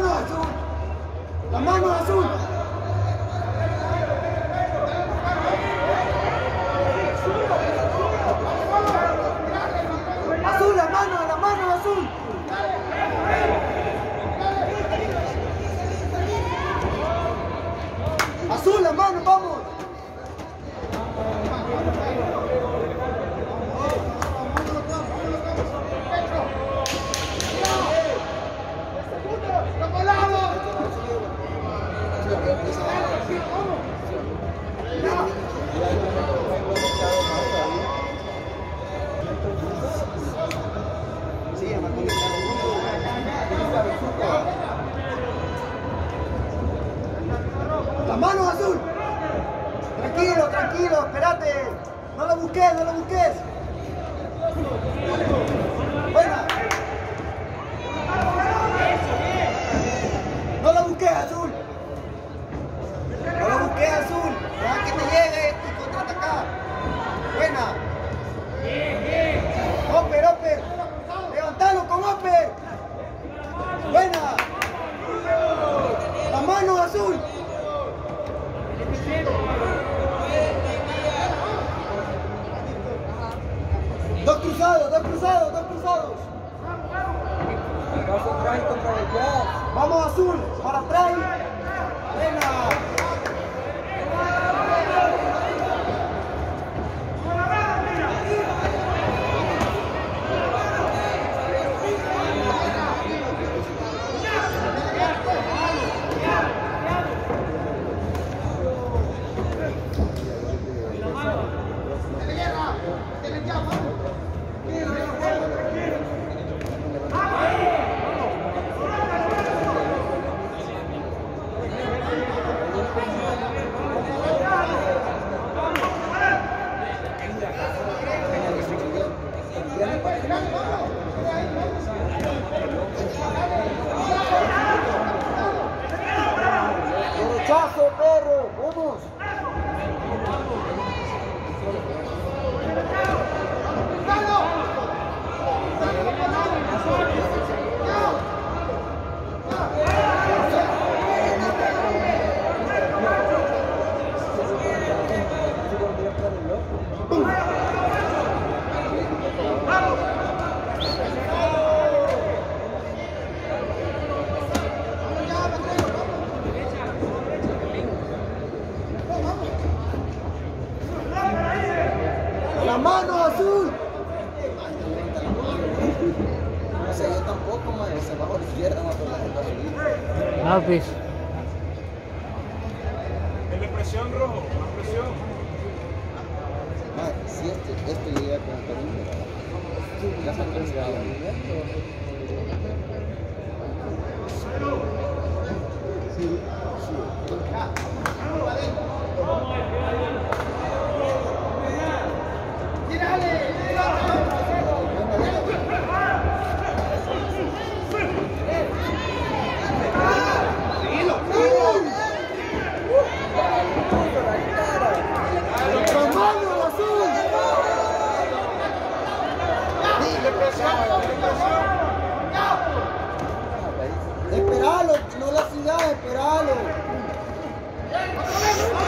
mano azul. La mano azul. Azul, la mano, la mano azul. Azul, la mano, vamos. están cruzados, están cruzados. Vamos, vamos. Vamos azul, para atrás. Stop. Love this.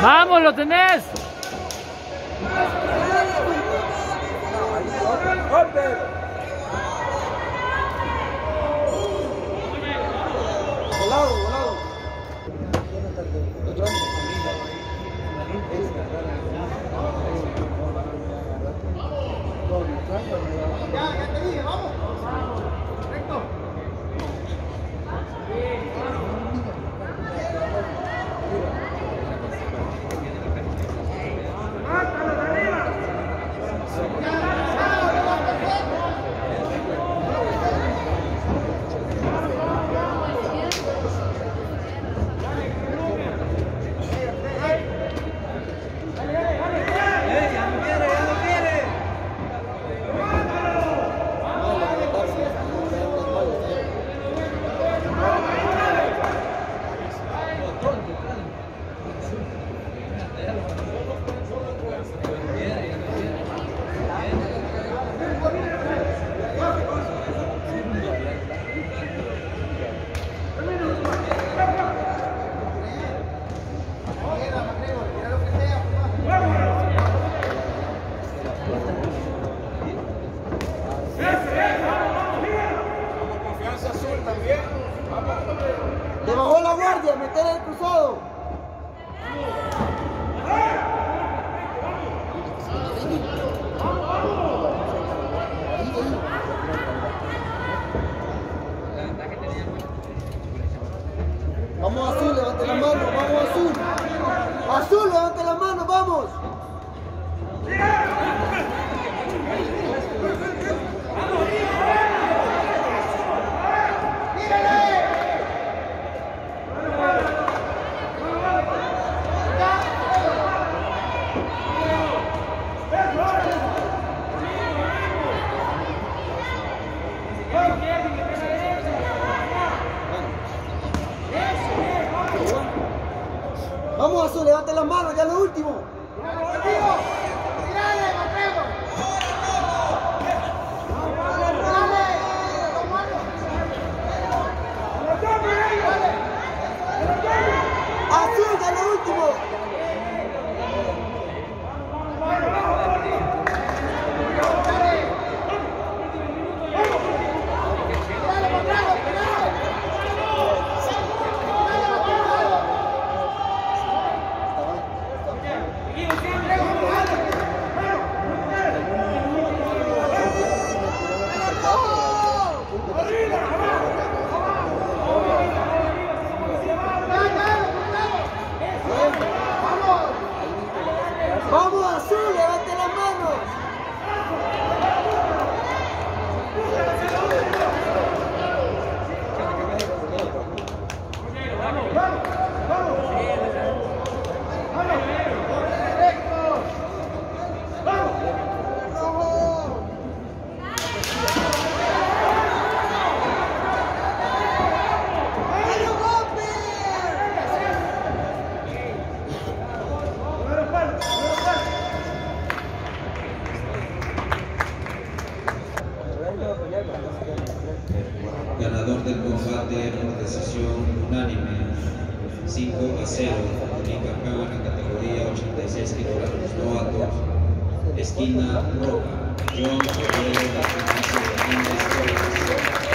¡Vamos, lo tenés! Vamos, confianza azul también. Vamos. Le la guardia, meter el cruzado. Vamos azul, levante la mano, vamos azul. Azul, levante la mano, vamos. ganador del combate por decisión unánime 5 a 0 Nicaragua en la categoría 86 kilogramos novatos esquina roja John Ferreira de la